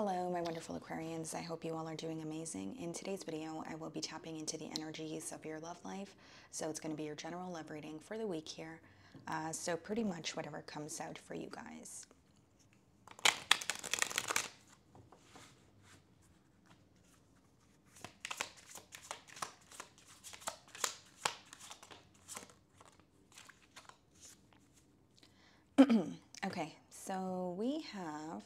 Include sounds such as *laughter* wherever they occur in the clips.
Hello, my wonderful Aquarians. I hope you all are doing amazing. In today's video, I will be tapping into the energies of your love life. So it's going to be your general love reading for the week here. Uh, so pretty much whatever comes out for you guys. *clears throat* okay, so we have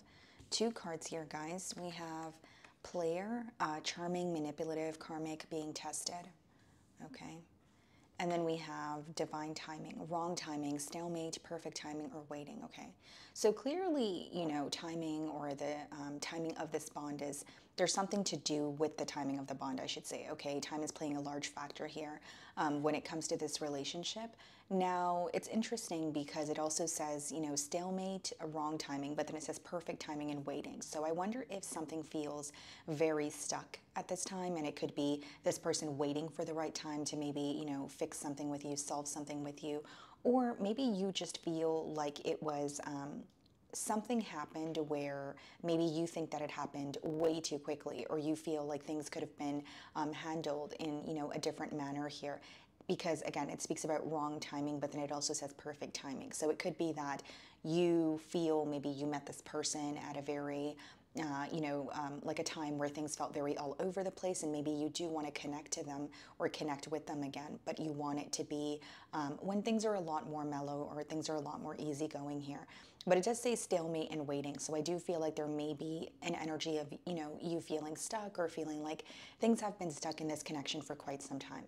two cards here, guys. We have player, uh, charming, manipulative, karmic, being tested. Okay. And then we have divine timing, wrong timing, stalemate, perfect timing, or waiting. Okay. So clearly, you know, timing or the um, timing of this bond is there's something to do with the timing of the bond, I should say. Okay. Time is playing a large factor here um, when it comes to this relationship. Now, it's interesting because it also says, you know, stalemate, a wrong timing, but then it says perfect timing and waiting. So I wonder if something feels very stuck at this time, and it could be this person waiting for the right time to maybe, you know, fix something with you, solve something with you, or maybe you just feel like it was. Um, something happened where maybe you think that it happened way too quickly or you feel like things could have been um, handled in you know a different manner here because again, it speaks about wrong timing, but then it also says perfect timing. So it could be that you feel maybe you met this person at a very uh, you know, um, like a time where things felt very all over the place, and maybe you do want to connect to them or connect with them again, but you want it to be um, when things are a lot more mellow or things are a lot more easygoing here. But it does say stalemate and waiting, so I do feel like there may be an energy of, you know, you feeling stuck or feeling like things have been stuck in this connection for quite some time.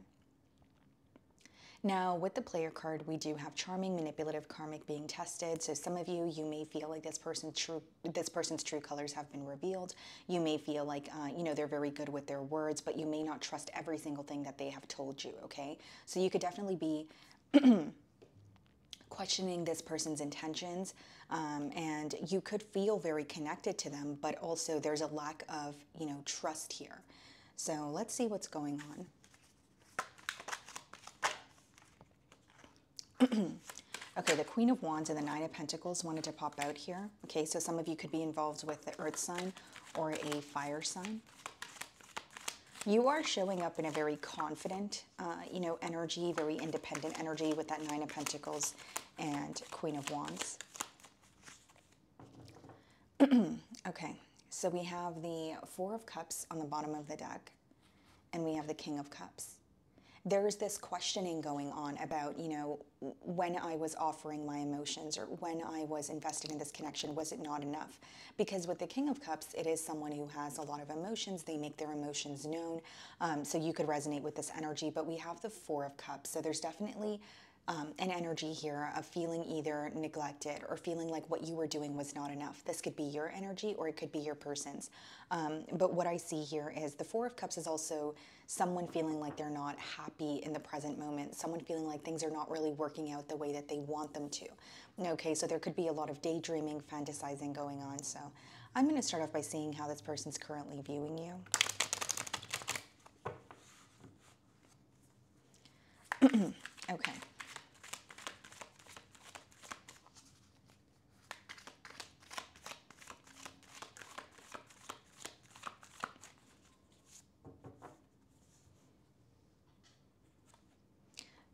Now, with the player card, we do have charming, manipulative, karmic being tested. So some of you, you may feel like this person's true, this person's true colors have been revealed. You may feel like, uh, you know, they're very good with their words, but you may not trust every single thing that they have told you. Okay, so you could definitely be *clears throat* questioning this person's intentions, um, and you could feel very connected to them, but also there's a lack of, you know, trust here. So let's see what's going on. *clears throat* okay, the Queen of Wands and the Nine of Pentacles wanted to pop out here. Okay, so some of you could be involved with the Earth sign or a fire sign. You are showing up in a very confident, uh, you know, energy, very independent energy with that Nine of Pentacles and Queen of Wands. *clears throat* okay, so we have the Four of Cups on the bottom of the deck, and we have the King of Cups there's this questioning going on about, you know, when I was offering my emotions or when I was investing in this connection, was it not enough? Because with the King of Cups, it is someone who has a lot of emotions. They make their emotions known. Um, so you could resonate with this energy. But we have the Four of Cups. So there's definitely um, an energy here of feeling either neglected or feeling like what you were doing was not enough. This could be your energy or it could be your person's. Um, but what I see here is the Four of Cups is also someone feeling like they're not happy in the present moment, someone feeling like things are not really working out the way that they want them to. Okay, so there could be a lot of daydreaming, fantasizing going on. So I'm going to start off by seeing how this person's currently viewing you. *clears throat* okay.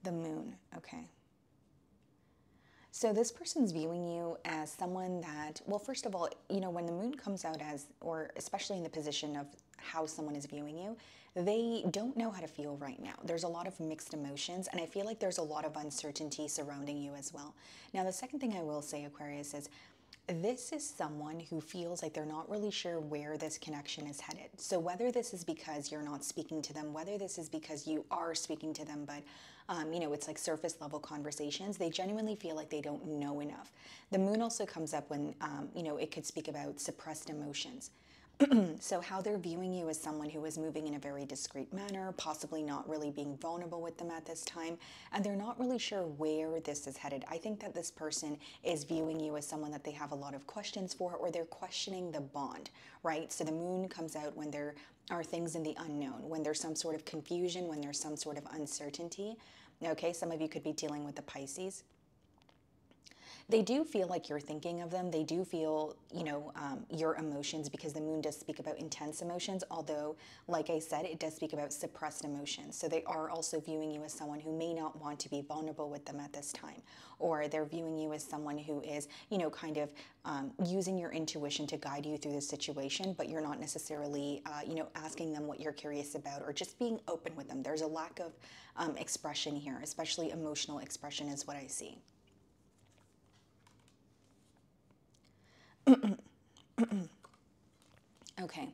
The moon, okay. So this person's viewing you as someone that, well, first of all, you know, when the moon comes out as, or especially in the position of how someone is viewing you, they don't know how to feel right now. There's a lot of mixed emotions, and I feel like there's a lot of uncertainty surrounding you as well. Now, the second thing I will say, Aquarius, is this is someone who feels like they're not really sure where this connection is headed. So, whether this is because you're not speaking to them, whether this is because you are speaking to them, but um, you know, it's like surface level conversations, they genuinely feel like they don't know enough. The moon also comes up when, um, you know, it could speak about suppressed emotions. *clears throat* so how they're viewing you as someone who is moving in a very discreet manner, possibly not really being vulnerable with them at this time, and they're not really sure where this is headed. I think that this person is viewing you as someone that they have a lot of questions for, or they're questioning the bond, right? So the moon comes out when there are things in the unknown, when there's some sort of confusion, when there's some sort of uncertainty. Okay, some of you could be dealing with the Pisces. They do feel like you're thinking of them. They do feel, you know, um, your emotions because the moon does speak about intense emotions. Although, like I said, it does speak about suppressed emotions. So they are also viewing you as someone who may not want to be vulnerable with them at this time, or they're viewing you as someone who is, you know, kind of um, using your intuition to guide you through the situation, but you're not necessarily, uh, you know, asking them what you're curious about or just being open with them. There's a lack of um, expression here, especially emotional expression, is what I see. Okay.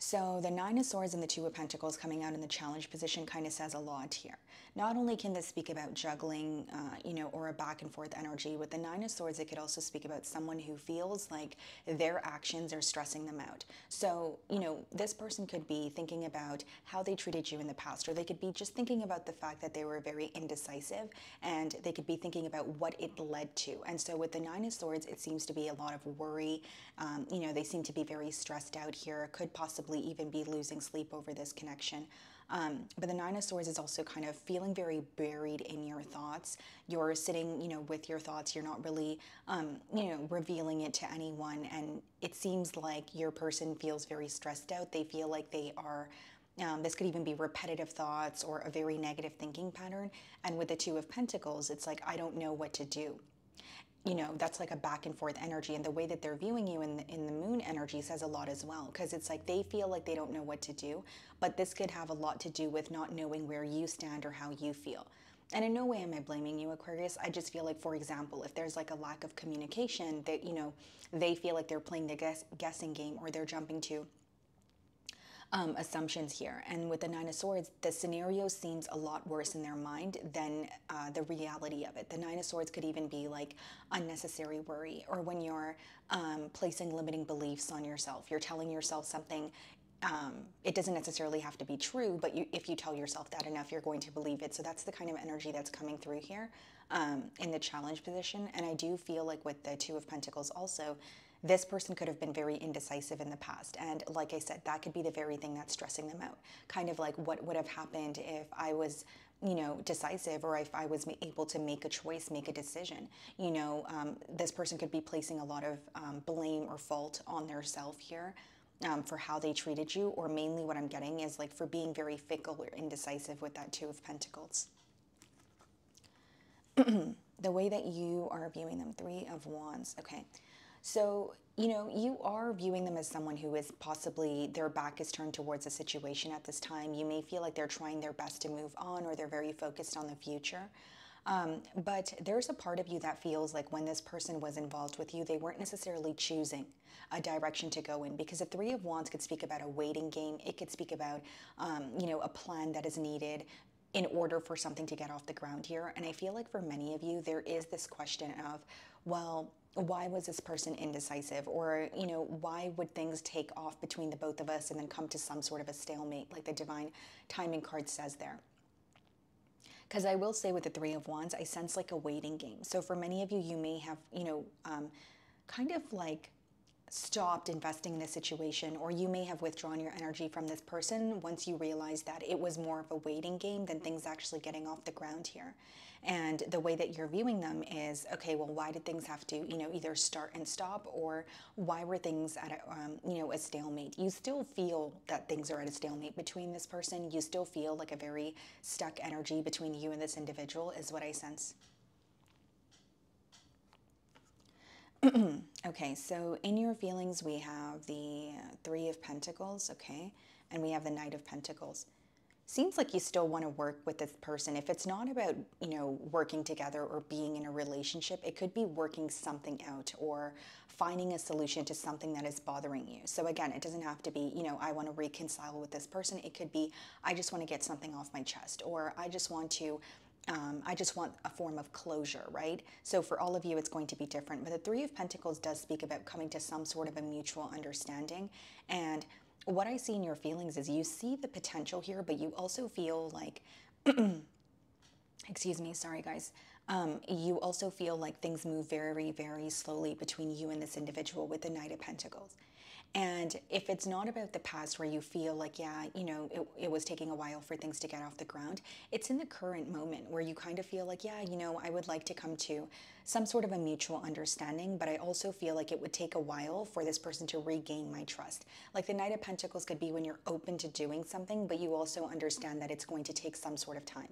So the Nine of Swords and the Two of Pentacles coming out in the challenge position kind of says a lot here. Not only can this speak about juggling, uh, you know, or a back and forth energy, with the Nine of Swords, it could also speak about someone who feels like their actions are stressing them out. So, you know, this person could be thinking about how they treated you in the past, or they could be just thinking about the fact that they were very indecisive, and they could be thinking about what it led to. And so with the Nine of Swords, it seems to be a lot of worry. Um, you know, they seem to be very stressed out here, could possibly even be losing sleep over this connection. Um, but the Nine of Swords is also kind of feeling very buried in your thoughts. You're sitting, you know, with your thoughts. You're not really, um, you know, revealing it to anyone. And it seems like your person feels very stressed out. They feel like they are. Um, this could even be repetitive thoughts or a very negative thinking pattern. And with the Two of Pentacles, it's like, I don't know what to do you know that's like a back and forth energy and the way that they're viewing you in the, in the moon energy says a lot as well because it's like they feel like they don't know what to do but this could have a lot to do with not knowing where you stand or how you feel. And in no way am i blaming you aquarius. I just feel like for example if there's like a lack of communication that you know they feel like they're playing the guess, guessing game or they're jumping to um, assumptions here. And with the Nine of Swords, the scenario seems a lot worse in their mind than uh, the reality of it. The Nine of Swords could even be like unnecessary worry, or when you're um, placing limiting beliefs on yourself. You're telling yourself something. Um, it doesn't necessarily have to be true, but you, if you tell yourself that enough, you're going to believe it. So that's the kind of energy that's coming through here um, in the challenge position. And I do feel like with the Two of Pentacles also, this person could have been very indecisive in the past. And like I said, that could be the very thing that's stressing them out. Kind of like what would have happened if I was you know, decisive or if I was able to make a choice, make a decision. You know, um, this person could be placing a lot of um, blame or fault on their self here. Um, for how they treated you, or mainly what I'm getting is like for being very fickle or indecisive with that Two of Pentacles. *clears throat* the way that you are viewing them, Three of Wands, okay. So, you know, you are viewing them as someone who is possibly their back is turned towards a situation at this time. You may feel like they're trying their best to move on or they're very focused on the future. Um, but there's a part of you that feels like when this person was involved with you, they weren't necessarily choosing a direction to go in because the Three of Wands could speak about a waiting game. It could speak about, um, you know, a plan that is needed in order for something to get off the ground here. And I feel like for many of you, there is this question of, well, why was this person indecisive? Or you know why would things take off between the both of us and then come to some sort of a stalemate like the divine timing card says there? Because i will say with the three of wands i sense like a waiting game. So for many of you you may have you know um, kind of like stopped investing in this situation or you may have withdrawn your energy from this person once you realize that it was more of a waiting game than things actually getting off the ground here and the way that you're viewing them is okay well why did things have to you know either start and stop or why were things at a, um, you know a stalemate? You still feel that things are at a stalemate between this person. You still feel like a very stuck energy between you and this individual is what i sense. *clears throat* Okay, so in your feelings, we have the Three of Pentacles, okay, and we have the Knight of Pentacles seems like you still want to work with this person. If it's not about, you know, working together or being in a relationship, it could be working something out or finding a solution to something that is bothering you. So again, it doesn't have to be, you know, I want to reconcile with this person. It could be, I just want to get something off my chest or I just want to um, I just want a form of closure, right? So for all of you, it's going to be different. But the Three of Pentacles does speak about coming to some sort of a mutual understanding. And what I see in your feelings is you see the potential here, but you also feel like, *clears throat* excuse me, sorry guys, um, you also feel like things move very, very slowly between you and this individual with the Knight of Pentacles. And if it's not about the past where you feel like, yeah, you know, it, it was taking a while for things to get off the ground, it's in the current moment where you kind of feel like, yeah, you know, I would like to come to some sort of a mutual understanding, but I also feel like it would take a while for this person to regain my trust. Like the Knight of Pentacles could be when you're open to doing something, but you also understand that it's going to take some sort of time.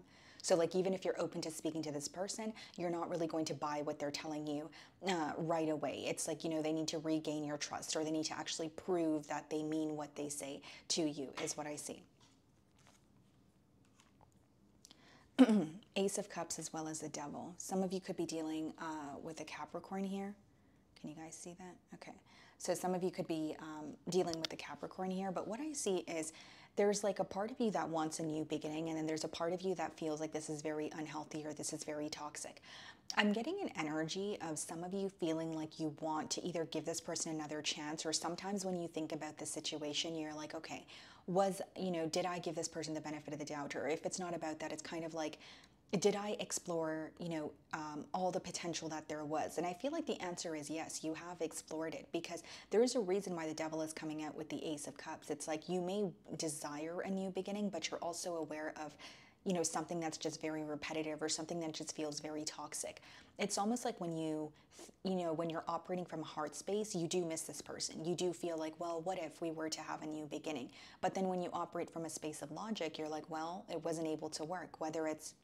So, like, even if you're open to speaking to this person, you're not really going to buy what they're telling you uh, right away. It's like, you know, they need to regain your trust or they need to actually prove that they mean what they say to you, is what I see. *clears throat* Ace of Cups as well as the Devil. Some of you could be dealing uh, with a Capricorn here. Can you guys see that? Okay. So some of you could be um, dealing with the Capricorn here, but what I see is there's like a part of you that wants a new beginning, and then there's a part of you that feels like this is very unhealthy or this is very toxic. I'm getting an energy of some of you feeling like you want to either give this person another chance, or sometimes when you think about the situation, you're like, okay, was, you know, did I give this person the benefit of the doubt? Or if it's not about that, it's kind of like, did I explore, you know, um, all the potential that there was? And I feel like the answer is yes, you have explored it because there is a reason why the devil is coming out with the Ace of Cups. It's like you may desire a new beginning, but you're also aware of, you know, something that's just very repetitive or something that just feels very toxic. It's almost like when you, you know, when you're operating from a heart space, you do miss this person. You do feel like, well, what if we were to have a new beginning? But then when you operate from a space of logic, you're like, well, it wasn't able to work, whether it's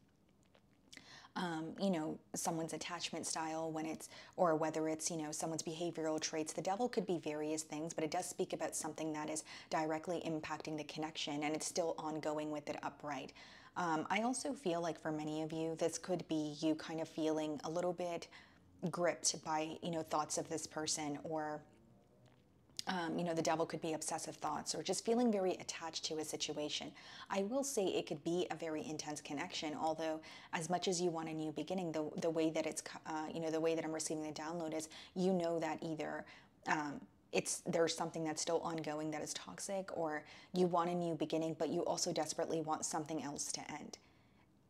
um, you know, someone's attachment style when it's, or whether it's, you know, someone's behavioral traits. The devil could be various things, but it does speak about something that is directly impacting the connection and it's still ongoing with it upright. Um, I also feel like for many of you, this could be you kind of feeling a little bit gripped by, you know, thoughts of this person or um, you know, the devil could be obsessive thoughts or just feeling very attached to a situation. I will say it could be a very intense connection, although as much as you want a new beginning, the, the way that it's, uh, you know, the way that I'm receiving the download is you know that either um, it's there's something that's still ongoing that is toxic or you want a new beginning, but you also desperately want something else to end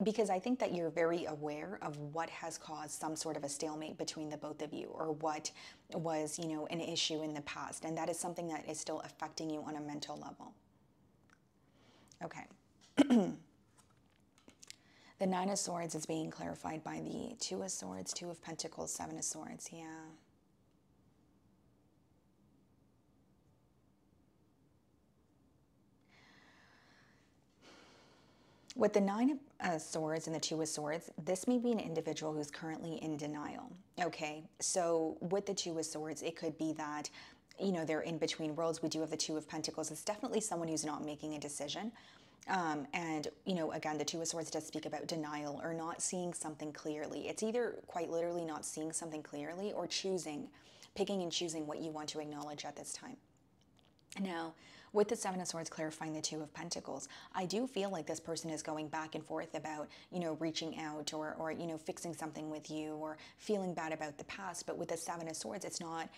because I think that you're very aware of what has caused some sort of a stalemate between the both of you or what was, you know, an issue in the past. And that is something that is still affecting you on a mental level. Okay. *clears throat* the Nine of Swords is being clarified by the Two of Swords, Two of Pentacles, Seven of Swords. Yeah. With the Nine of uh, Swords and the Two of Swords, this may be an individual who's currently in denial. Okay, so with the Two of Swords, it could be that, you know, they're in between worlds. We do have the Two of Pentacles. It's definitely someone who's not making a decision. Um, and, you know, again, the Two of Swords does speak about denial or not seeing something clearly. It's either quite literally not seeing something clearly or choosing, picking and choosing what you want to acknowledge at this time. Now, with the Seven of Swords clarifying the Two of Pentacles, I do feel like this person is going back and forth about, you know, reaching out or, or you know, fixing something with you or feeling bad about the past. But with the Seven of Swords, it's not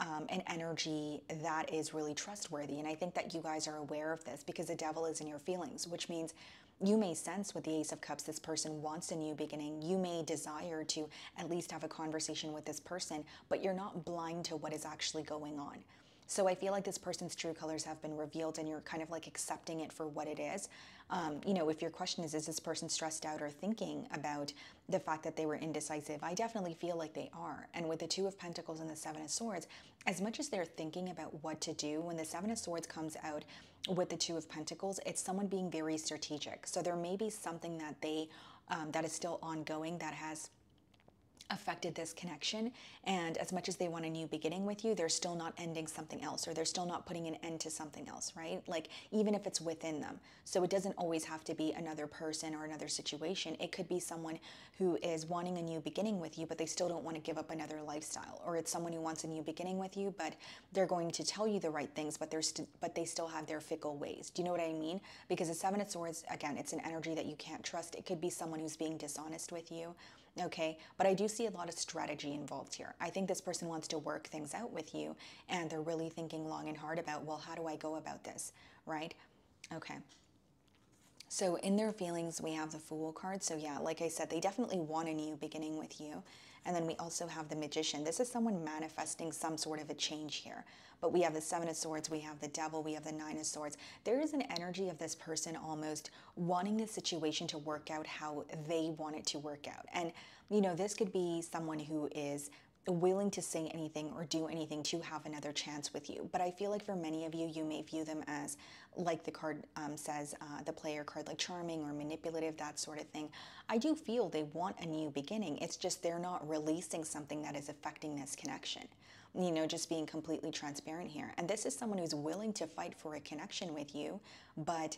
um, an energy that is really trustworthy. And I think that you guys are aware of this because the devil is in your feelings, which means you may sense with the Ace of Cups this person wants a new beginning. You may desire to at least have a conversation with this person, but you're not blind to what is actually going on. So I feel like this person's true colors have been revealed and you're kind of like accepting it for what it is. Um, you know, if your question is, is this person stressed out or thinking about the fact that they were indecisive? I definitely feel like they are. And with the Two of Pentacles and the Seven of Swords, as much as they're thinking about what to do, when the Seven of Swords comes out with the Two of Pentacles, it's someone being very strategic. So there may be something that they, um, that is still ongoing that has affected this connection and as much as they want a new beginning with you they're still not ending something else or they're still not putting an end to something else right? Like even if it's within them. So it doesn't always have to be another person or another situation. It could be someone who is wanting a new beginning with you but they still don't want to give up another lifestyle. Or it's someone who wants a new beginning with you but they're going to tell you the right things but they're but they still have their fickle ways. Do you know what i mean? Because the seven of swords again it's an energy that you can't trust. It could be someone who's being dishonest with you okay? But I do see a lot of strategy involved here. I think this person wants to work things out with you and they're really thinking long and hard about, well, how do I go about this, right? Okay. So in their feelings, we have the Fool card. So yeah, like I said, they definitely want a new beginning with you. And then we also have the Magician. This is someone manifesting some sort of a change here. But we have the Seven of Swords, we have the Devil, we have the Nine of Swords. There is an energy of this person almost wanting the situation to work out how they want it to work out. And, you know, this could be someone who is willing to say anything or do anything to have another chance with you. But I feel like for many of you, you may view them as, like the card um, says, uh, the player card, like charming or manipulative, that sort of thing. I do feel they want a new beginning. It's just they're not releasing something that is affecting this connection. You know, just being completely transparent here. And this is someone who's willing to fight for a connection with you, but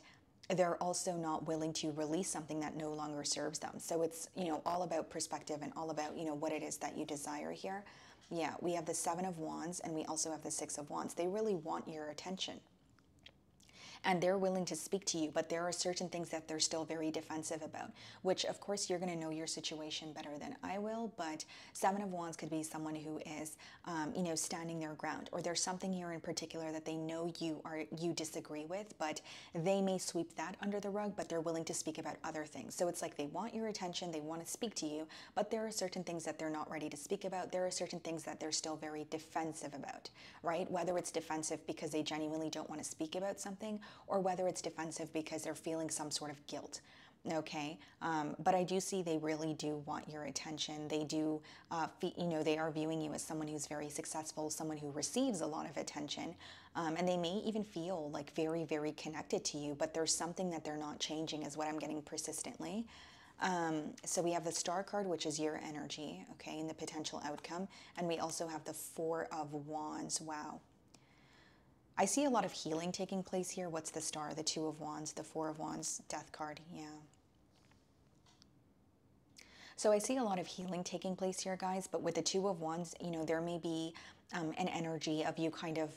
they're also not willing to release something that no longer serves them. So it's, you know, all about perspective and all about, you know, what it is that you desire here. Yeah, we have the Seven of Wands and we also have the Six of Wands. They really want your attention and they're willing to speak to you, but there are certain things that they're still very defensive about, which of course you're going to know your situation better than I will. But Seven of Wands could be someone who is, um, you know, standing their ground, or there's something here in particular that they know you are you disagree with, but they may sweep that under the rug, but they're willing to speak about other things. So it's like they want your attention, they want to speak to you, but there are certain things that they're not ready to speak about. There are certain things that they're still very defensive about, right? Whether it's defensive because they genuinely don't want to speak about something, or whether it's defensive because they're feeling some sort of guilt. Okay um, but i do see they really do want your attention. They do uh, you know they are viewing you as someone who's very successful someone who receives a lot of attention um, and they may even feel like very very connected to you but there's something that they're not changing is what i'm getting persistently. Um, so we have the star card which is your energy okay and the potential outcome and we also have the four of wands. Wow I see a lot of healing taking place here. What's the star? The Two of Wands, the Four of Wands, Death card. Yeah. So I see a lot of healing taking place here, guys, but with the Two of Wands, you know, there may be um, an energy of you kind of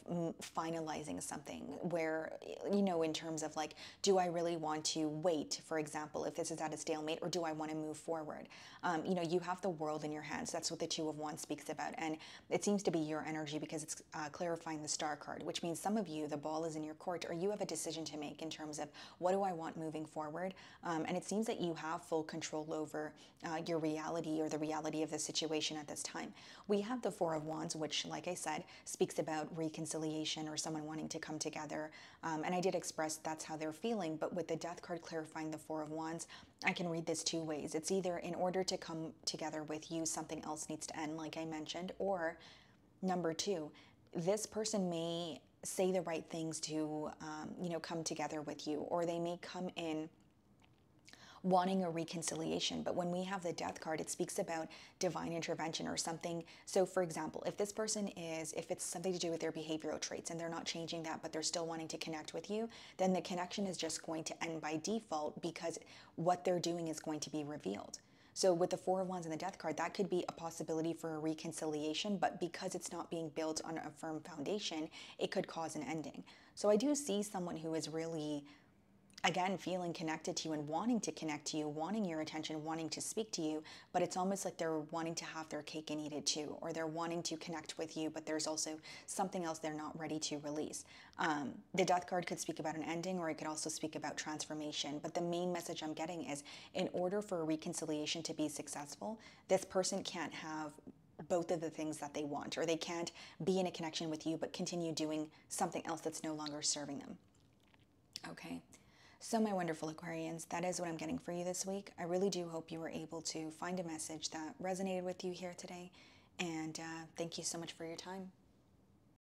finalizing something where, you know, in terms of like, do I really want to wait, for example, if this is at a stalemate, or do I want to move forward? Um, you know, you have the world in your hands. That's what the Two of Wands speaks about. And it seems to be your energy because it's uh, clarifying the star card, which means some of you, the ball is in your court, or you have a decision to make in terms of what do I want moving forward? Um, and it seems that you have full control over uh, your reality or the reality of the situation at this time. We have the Four of Wands, which, like like I said, speaks about reconciliation or someone wanting to come together. Um, and I did express that's how they're feeling, but with the death card clarifying the Four of Wands, I can read this two ways. It's either in order to come together with you, something else needs to end, like I mentioned, or number two, this person may say the right things to, um, you know, come together with you, or they may come in wanting a reconciliation. But when we have the death card, it speaks about divine intervention or something. So, for example, if this person is, if it's something to do with their behavioral traits and they're not changing that, but they're still wanting to connect with you, then the connection is just going to end by default because what they're doing is going to be revealed. So with the Four of Wands and the Death card, that could be a possibility for a reconciliation, but because it's not being built on a firm foundation, it could cause an ending. So I do see someone who is really again feeling connected to you and wanting to connect to you wanting your attention wanting to speak to you but it's almost like they're wanting to have their cake and eat it too or they're wanting to connect with you but there's also something else they're not ready to release. Um, the death card could speak about an ending or it could also speak about transformation but the main message i'm getting is in order for a reconciliation to be successful this person can't have both of the things that they want or they can't be in a connection with you but continue doing something else that's no longer serving them. Okay so, my wonderful Aquarians, that is what I'm getting for you this week. I really do hope you were able to find a message that resonated with you here today. And uh, thank you so much for your time.